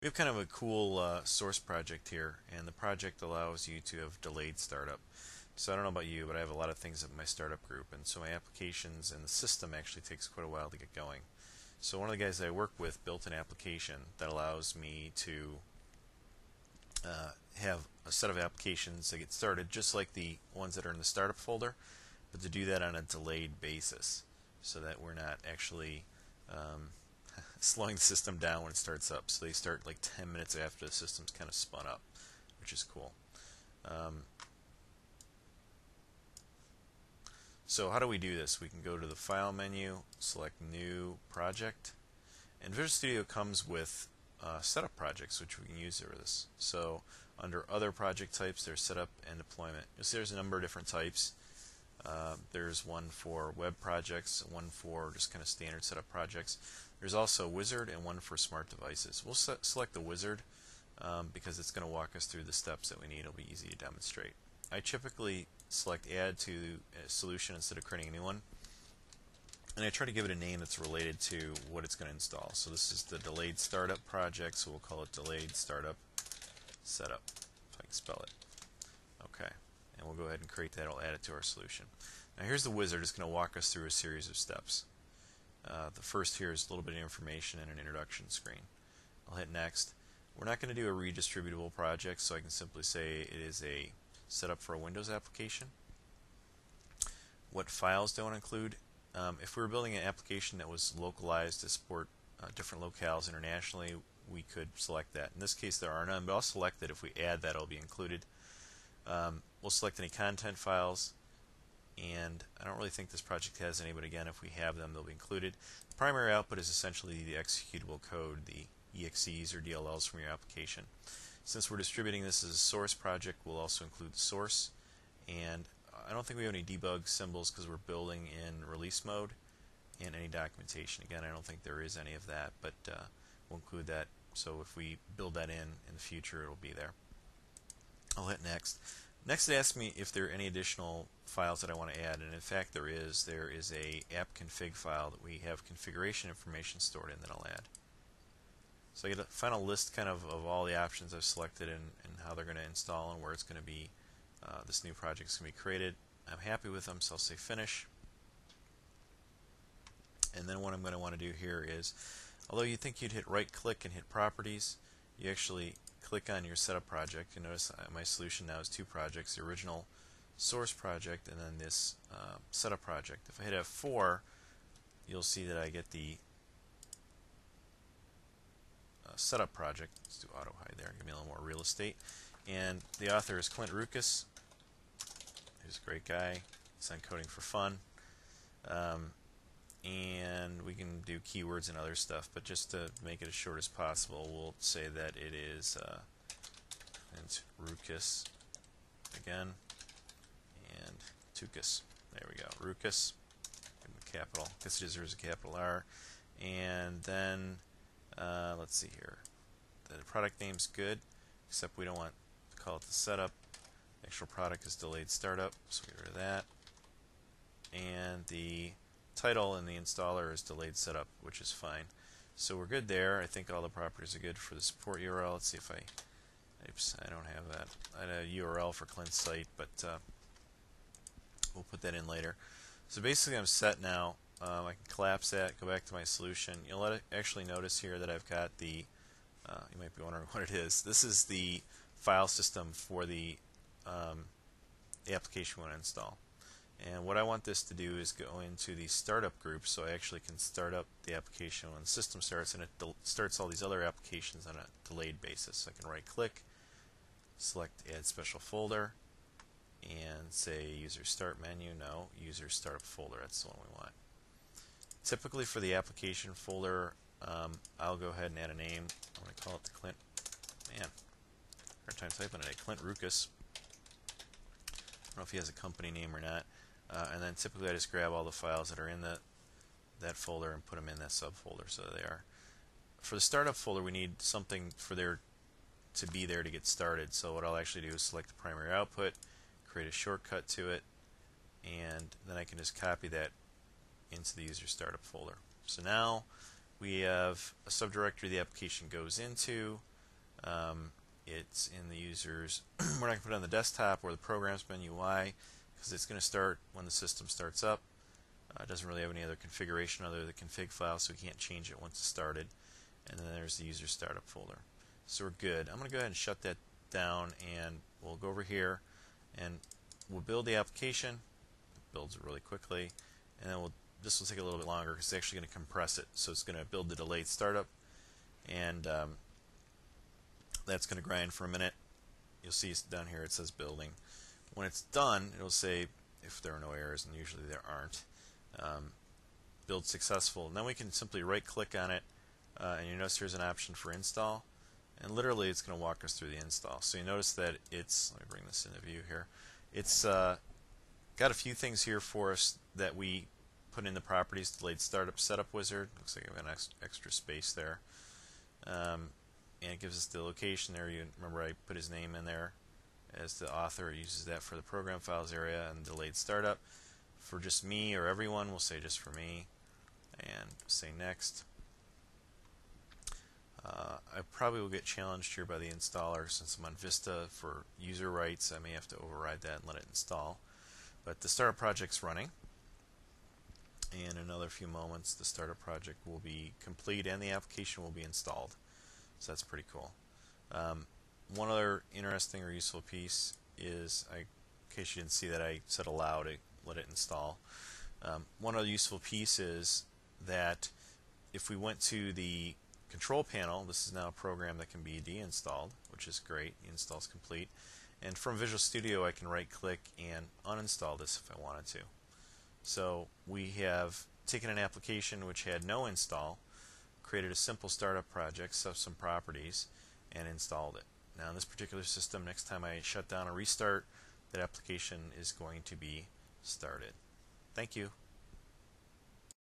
We have kind of a cool uh, source project here, and the project allows you to have delayed startup. So I don't know about you, but I have a lot of things in my startup group, and so my applications and the system actually takes quite a while to get going. So one of the guys that I work with built an application that allows me to uh, have a set of applications that get started, just like the ones that are in the startup folder, but to do that on a delayed basis, so that we're not actually um, slowing the system down when it starts up. So they start like 10 minutes after the system's kind of spun up, which is cool. Um, so how do we do this? We can go to the File menu, select New Project, and Visual Studio comes with uh, setup projects, which we can use for this. So under Other Project Types, there's Setup and Deployment. You'll see there's a number of different types. Uh, there's one for web projects, one for just kind of standard setup projects. There's also Wizard and one for smart devices. We'll se select the Wizard um, because it's going to walk us through the steps that we need. It'll be easy to demonstrate. I typically select Add to a solution instead of creating a new one. And I try to give it a name that's related to what it's going to install. So this is the delayed startup project, so we'll call it delayed startup setup, if I can spell it. Okay, and we'll go ahead and create that. I'll add it to our solution. Now here's the wizard. It's going to walk us through a series of steps. Uh, the first here is a little bit of information and an introduction screen. I'll hit next. We're not going to do a redistributable project, so I can simply say it is a setup for a Windows application. What files don't include? Um, if we were building an application that was localized to support uh, different locales internationally, we could select that. In this case, there are none, but I'll select that. If we add that, it'll be included. Um, we'll select any content files and I don't really think this project has any, but again, if we have them, they'll be included. The primary output is essentially the executable code, the EXEs or DLLs from your application. Since we're distributing this as a source project, we'll also include the source, and I don't think we have any debug symbols because we're building in release mode, and any documentation. Again, I don't think there is any of that, but uh, we'll include that. So if we build that in in the future, it'll be there. I'll hit next. Next it asks me if there are any additional files that I want to add, and in fact there is. There is a app config file that we have configuration information stored in that I'll add. So I get a final list kind of of all the options I've selected and, and how they're going to install and where it's going to be, uh, this new project is going to be created. I'm happy with them, so I'll say finish. And then what I'm going to want to do here is, although you think you'd hit right click and hit properties, you actually click on your setup project, you notice uh, my solution now is two projects, the original source project and then this uh, setup project. If I hit F4, you'll see that I get the uh, setup project. Let's do auto hide there, give me a little more real estate. And the author is Clint Rutkas, who's a great guy. He's on coding for fun. Um, and we can do keywords and other stuff, but just to make it as short as possible, we'll say that it is uh, Clint Rutkas again and Tukas. There we go. Rutkas, capital, because deserves a capital R. And then, uh, let's see here. The product name's good, except we don't want to call it the setup. The actual product is delayed startup, so get rid of that. And the title in the installer is delayed setup, which is fine. So we're good there. I think all the properties are good for the support URL. Let's see if I, oops, I don't have that. I had a URL for Clint's site, but uh, We'll put that in later. So basically I'm set now. Um, I can collapse that, go back to my solution. You'll let it actually notice here that I've got the, uh, you might be wondering what it is. This is the file system for the, um, the application we want to install. And what I want this to do is go into the startup group so I actually can start up the application when the system starts and it starts all these other applications on a delayed basis. So I can right click, select add special folder, and say user start menu. No, user startup folder. That's the one we want. Typically for the application folder, um, I'll go ahead and add a name. I'm going to call it the Clint. Man, hard time typing it. Clint Rutkas. I don't know if he has a company name or not. Uh, and then typically I just grab all the files that are in the, that folder and put them in that subfolder so they are. For the startup folder, we need something for there to be there to get started. So what I'll actually do is select the primary output, create a shortcut to it, and then I can just copy that into the user startup folder. So now we have a subdirectory the application goes into. Um, it's in the user's, we're not going to put it on the desktop or the programs menu. Why? Because it's going to start when the system starts up. Uh, it doesn't really have any other configuration other than the config file, so we can't change it once it's started. And then there's the user startup folder. So we're good. I'm going to go ahead and shut that down, and we'll go over here, and we'll build the application. It builds it really quickly, and then we'll this will take a little bit longer because it's actually going to compress it. So it's going to build the delayed startup, and um, that's going to grind for a minute. You'll see down here it says building. When it's done, it'll say if there are no errors, and usually there aren't. Um, build successful. And then we can simply right click on it, uh, and you notice here's an option for install. And literally, it's going to walk us through the install. So you notice that it's, let me bring this into view here. It's uh, got a few things here for us that we put in the properties delayed startup setup wizard. Looks like I've got an ex extra space there. Um, and it gives us the location there. You remember I put his name in there as the author. Uses that for the program files area and delayed startup. For just me or everyone, we'll say just for me. And say next. Uh, I probably will get challenged here by the installer since I'm on Vista for user rights. I may have to override that and let it install. But the startup project's running. And in another few moments, the startup project will be complete and the application will be installed. So that's pretty cool. Um, one other interesting or useful piece is, I, in case you didn't see that, I said allow to let it install. Um, one other useful piece is that if we went to the control panel, this is now a program that can be deinstalled, which is great. The install is complete. And from Visual Studio, I can right click and uninstall this if I wanted to. So we have taken an application which had no install, created a simple startup project, set some properties, and installed it. Now in this particular system, next time I shut down or restart, that application is going to be started. Thank you.